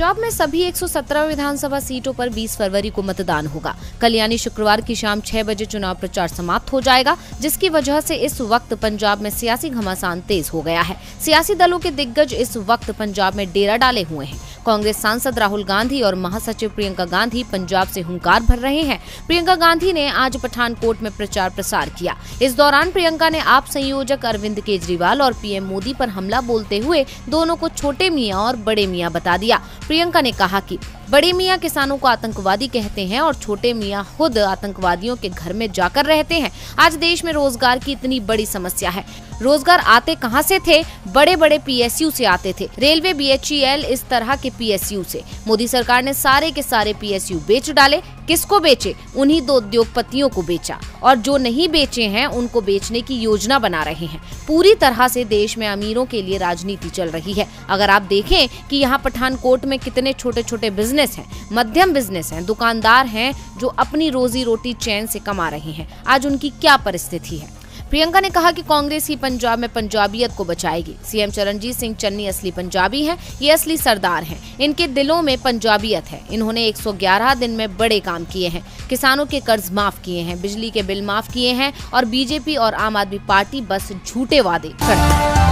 पंजाब में सभी 117 विधानसभा सीटों पर 20 फरवरी को मतदान होगा। कल यानी शुक्रवार की शाम 6 बजे चुनाव प्रचार समाप्त हो जाएगा, जिसकी वजह से इस वक्त पंजाब में सियासी घमासान तेज हो गया है। सियासी दलों के दिग्गज इस वक्त पंजाब में डेरा डाले हुए हैं। कांग्रेस सांसद राहुल गांधी और महासचिव प्रियंका गांधी पंजाब से हुंकार भर रहे हैं। प्रियंका गांधी ने आज पठानकोट में प्रचार प्रसार किया। इस दौरान प्रियंका ने आप संयोजक अरविंद केजरीवाल और पीएम मोदी पर हमला बोलते हुए दोनों को छोटे मियाँ और बड़े मियाँ बता दिया। प्रियंका ने कहा कि बड़े मियाँ किसानों को आतंकवादी कहते हैं और छोटे मियाँ खुद आतंकवादियों के घर में जाकर रहते हैं। आज देश में रोज़गार की इतनी बड़ी समस्या है। रोज़गार आते कहाँ से थे? बड़े बड़े पीएसयू से आते थे। रेलवे, बीएचईएल, इस तरह के पीएसयू से। मोदी सरकार ने सारे के सारे पीएसयू बेच डाले। किसको बेचे? उन्हीं दो उद्योगपतियों को बेचा। और जो नहीं बेचे हैं, उनको बेचने की योजना बना रहे हैं। पूरी तरह से देश में अमीरों के लिए राजनीति चल रही है। अगर आप देखें कि यहाँ पठानकोट में कितने छोटे छोटे बिज़नेस हैं, मध्यम बिज़नेस हैं, दुकानदार हैं जो अपनी रोजी रोटी चैन से कमा रहे हैं। आज उनकी क्या परिस्थिति है? प्रियंका ने कहा कि कांग्रेस ही पंजाब में पंजाबियत को बचाएगी। सीएम चरणजीत सिंह चन्नी असली पंजाबी हैं, ये असली सरदार हैं। इनके दिलों में पंजाबियत है। इन्होंने 111 दिन में बड़े काम किए हैं। किसानों के कर्ज माफ़ किए हैं, बिजली के बिल माफ़ किए हैं और बीजेपी और आम आदमी पार्टी बस झूठे वादे करती है।